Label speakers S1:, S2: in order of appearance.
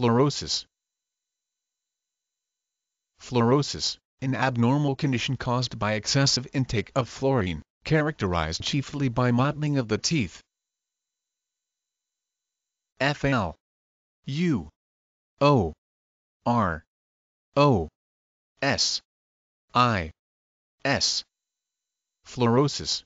S1: Fluorosis. Fluorosis, an abnormal condition caused by excessive intake of fluorine, characterized chiefly by mottling of the teeth. FL U. O. R. O. S. I. S. Fluorosis.